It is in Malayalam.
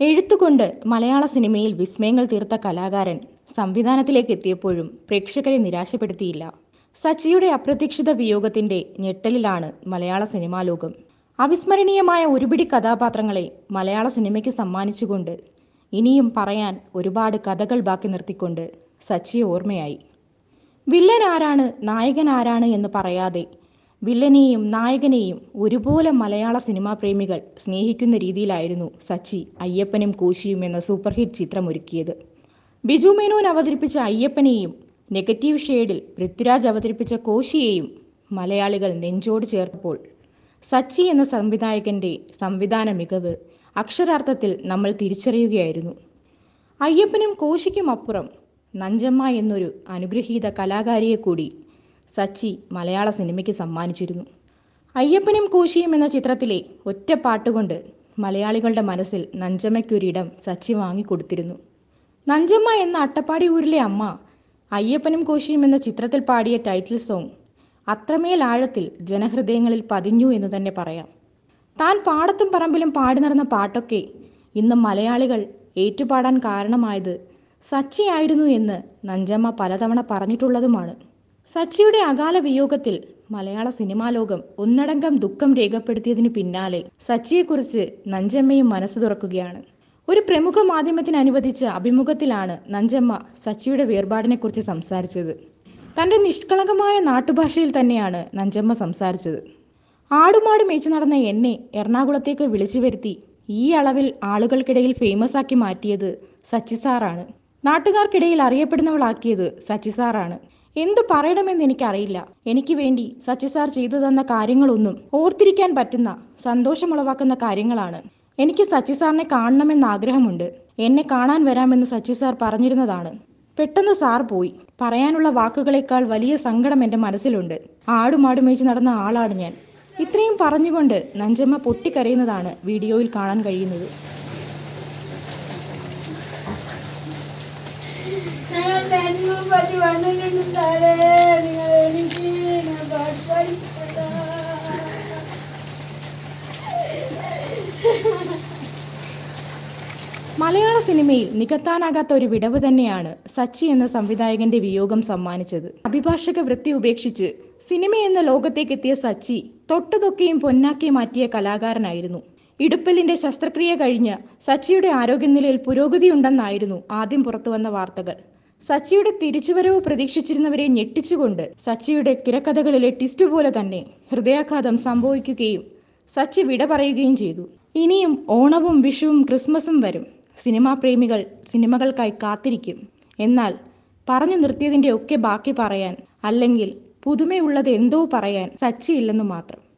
എഴുത്തുകൊണ്ട് മലയാള സിനിമയിൽ വിസ്മയങ്ങൾ തീർത്ത കലാകാരൻ സംവിധാനത്തിലേക്ക് എത്തിയപ്പോഴും പ്രേക്ഷകരെ നിരാശപ്പെടുത്തിയില്ല. സച്ചിയുടെ അപ്രതീക്ഷിത വിയോഗത്തിന്റെ ഞെട്ടലിലാണ് മലയാള സിനിമാ ലോകം. അവിസ്മരണീയമായ ഒരുപിടി കഥാപാത്രങ്ങളെ മലയാള സിനിമയ്ക്ക് സമ്മാനിച്ചുകൊണ്ട് ഇനിയും പറയാൻ ഒരുപാട് കഥകൾ ബാക്കി നിർത്തിക്കൊണ്ട് സച്ചി ഓർമ്മയായി. വില്ലൻ ആരാണ്? നായകൻ ആരാണ്? എന്ന് പറയാതെ വില്ലനെയും നായകനെയും ഒരുപോലെ മലയാള സിനിമാ പ്രേമികൾ സ്നേഹിക്കുന്ന രീതിയിലായിരുന്നു സച്ചി അയ്യപ്പനും കോശിയും എന്ന സൂപ്പർ ഹിറ്റ് ചിത്രം ഒരുക്കിയത് ബിജു മേനോൻ അവതരിപ്പിച്ച അയ്യപ്പനെയും നെഗറ്റീവ് ഷെയ്ഡിൽ പൃഥ്വിരാജ് അവതരിപ്പിച്ച കോശിയെയും മലയാളികൾ നെഞ്ചോട് ചേർത്തപ്പോൾ സച്ചി എന്ന സംവിധായകന്റെ സംവിധാന മികവ് അക്ഷരാർത്ഥത്തിൽ നമ്മൾ തിരിച്ചറിയുകയായിരുന്നു. അയ്യപ്പനും കോശിക്കും അപ്പുറം നഞ്ചമ്മ എന്നൊരു അനുഗ്രഹീത കലാകാരിയെ കൂടി സച്ചി മലയാള സിനിമയ്ക്ക് സമ്മാനിച്ചിരുന്നു. അയ്യപ്പനും കൂശിയും എന്ന ചിത്രത്തിലെ ഒറ്റ പാട്ടുകൊണ്ട് മലയാളികളുടെ മനസ്സിൽ നഞ്ചമ്മയ്ക്കൊരിടം സച്ചി വാങ്ങിക്കൊടുത്തിരുന്നു. നഞ്ചമ്മ എന്ന അട്ടപ്പാടി ഊരിലെ അമ്മ അയ്യപ്പനും കോശിയും എന്ന ചിത്രത്തിൽ പാടിയ ടൈറ്റിൽ സോങ് അത്രമേൽ ആഴത്തിൽ ജനഹൃദയങ്ങളിൽ പതിഞ്ഞു എന്ന് തന്നെ പറയാം. താൻ പാടത്തും പറമ്പിലും പാടി നടന്ന പാട്ടൊക്കെ ഇന്ന് മലയാളികൾ ഏറ്റുപാടാൻ കാരണമായത് സച്ചിയായിരുന്നു എന്ന് നഞ്ചമ്മ പലതവണ പറഞ്ഞിട്ടുള്ളതുമാണ്. സച്ചിയുടെ അകാല വിയോഗത്തിൽ മലയാള സിനിമാ ലോകം ഒന്നടങ്കം ദുഃഖം രേഖപ്പെടുത്തിയതിനു പിന്നാലെ സച്ചിയെക്കുറിച്ച് നഞ്ചമ്മയും മനസ്സ് തുറക്കുകയാണ്. ഒരു പ്രമുഖ മാധ്യമത്തിന് അനുവദിച്ച അഭിമുഖത്തിലാണ് നഞ്ചമ്മ സച്ചിയുടെ വേർപാടിനെക്കുറിച്ച് സംസാരിച്ചത്. തന്റെ നിഷ്കളങ്കമായ നാട്ടുഭാഷയിൽ തന്നെയാണ് നഞ്ചമ്മ സംസാരിച്ചത്. ആടുമാട് മേച്ചു നടന്ന എന്നെ എറണാകുളത്തേക്ക് വിളിച്ചു വരുത്തി ഈ അളവിൽ ആളുകൾക്കിടയിൽ ഫേമസ് ആക്കി മാറ്റിയത് സച്ചി സാറാണ്. നാട്ടുകാർക്കിടയിൽ അറിയപ്പെടുന്നവളാക്കിയത് സച്ചി സാറാണ്. എന്തു പറയണമെന്ന് എനിക്കറിയില്ല. എനിക്ക് വേണ്ടി സച്ചി സാർ ചെയ്തു തന്ന കാര്യങ്ങളൊന്നും ഓർത്തിരിക്കാൻ പറ്റുന്ന സന്തോഷമുളവാക്കുന്ന കാര്യങ്ങളാണ്. എനിക്ക് സച്ചി സാറിനെ കാണണമെന്ന് ആഗ്രഹമുണ്ട്. എന്നെ കാണാൻ വരാമെന്ന് സച്ചി സാർ പറഞ്ഞിരുന്നതാണ്. പെട്ടെന്ന് സാർ പോയി. പറയാനുള്ള വാക്കുകളേക്കാൾ വലിയ സങ്കടം എന്റെ മനസ്സിലുണ്ട്. ആടുമാടുമേച്ച് നടന്ന ആളാണ് ഞാൻ. ഇത്രയും പറഞ്ഞുകൊണ്ട് നഞ്ചമ്മ പൊട്ടിക്കരയുന്നതാണ് വീഡിയോയിൽ കാണാൻ കഴിയുന്നത്. നിങ്ങൾ എനിക്ക് മലയാള സിനിമയിൽ നികത്താനാകാത്ത ഒരു വിടവ് തന്നെയാണ് സച്ചി എന്ന സംവിധായകന്റെ വിയോഗം സമ്മാനിച്ചത്. അഭിഭാഷക വൃത്തി ഉപേക്ഷിച്ച് സിനിമ എന്ന ലോകത്തേക്കെത്തിയ സച്ചി തൊട്ടതൊക്കെയും പൊന്നാക്കി മാറ്റിയ കലാകാരനായിരുന്നു. ഇടുപ്പലിന്റെ ശസ്ത്രക്രിയ കഴിഞ്ഞ് സച്ചിയുടെ ആരോഗ്യനിലയിൽ പുരോഗതിയുണ്ടെന്നായിരുന്നു ആദ്യം പുറത്തുവന്ന വാർത്തകൾ. സച്ചിയുടെ തിരിച്ചുവരവ് പ്രതീക്ഷിച്ചിരുന്നവരെ ഞെട്ടിച്ചുകൊണ്ട് സച്ചിയുടെ തിരക്കഥകളിലെ ട്വിസ്റ്റ് പോലെ തന്നെ ഹൃദയാഘാതം സംഭവിക്കുകയും സച്ചി വിട പറയുകയും ചെയ്തു. ഇനിയും ഓണവും വിഷുവും ക്രിസ്മസും വരും. സിനിമാ പ്രേമികൾ സിനിമകൾക്കായി കാത്തിരിക്കും. എന്നാൽ പറഞ്ഞു നിർത്തിയതിന്റെ ഒക്കെ ബാക്കി പറയാൻ അല്ലെങ്കിൽ പുതുമയുള്ളത് എന്തോ പറയാൻ സച്ചിയില്ലെന്നു മാത്രം.